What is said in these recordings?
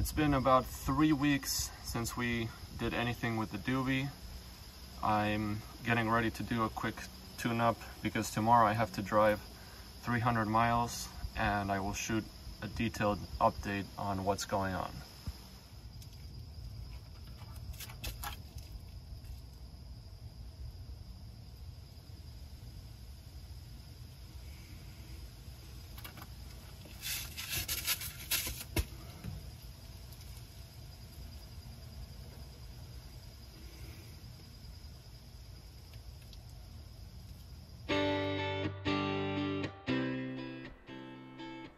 It's been about three weeks since we did anything with the Doobie. I'm getting ready to do a quick tune-up because tomorrow I have to drive 300 miles and I will shoot a detailed update on what's going on.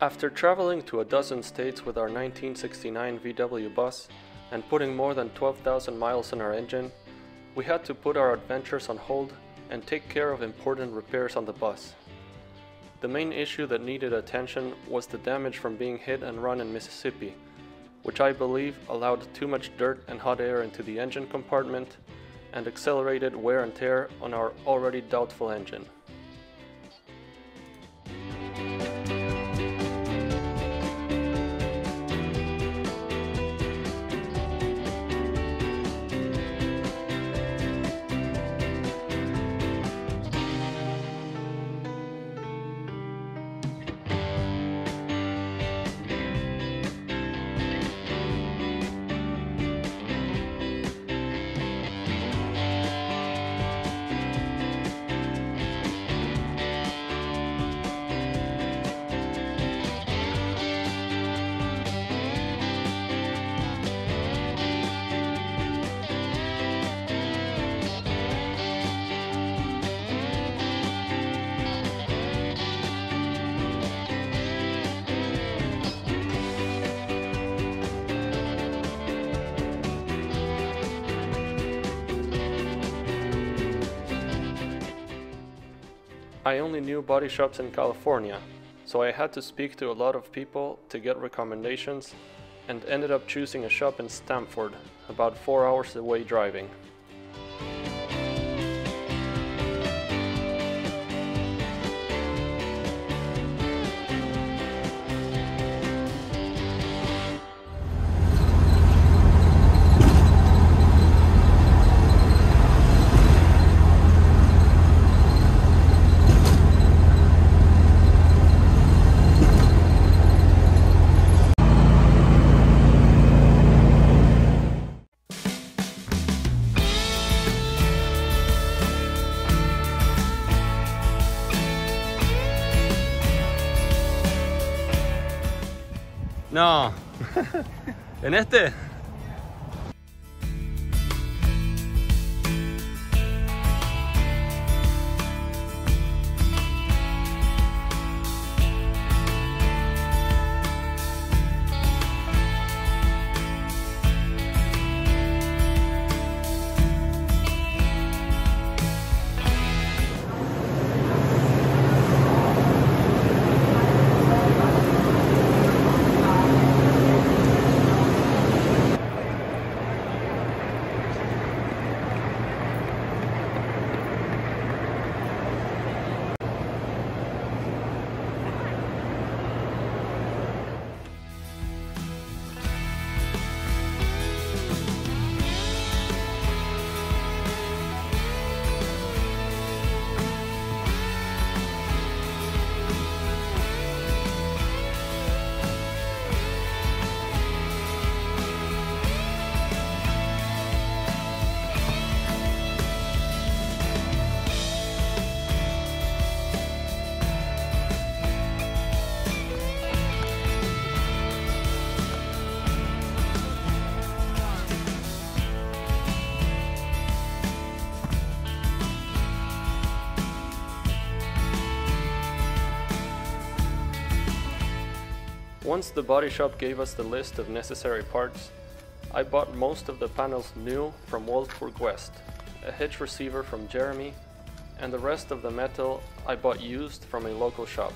After traveling to a dozen states with our 1969 VW bus and putting more than 12,000 miles in our engine, we had to put our adventures on hold and take care of important repairs on the bus. The main issue that needed attention was the damage from being hit and run in Mississippi, which I believe allowed too much dirt and hot air into the engine compartment and accelerated wear and tear on our already doubtful engine. I only knew body shops in California, so I had to speak to a lot of people to get recommendations and ended up choosing a shop in Stamford, about 4 hours away driving. No. ¿En este? Once the body shop gave us the list of necessary parts, I bought most of the panels new from Wolfsburg West, a hitch receiver from Jeremy, and the rest of the metal I bought used from a local shop.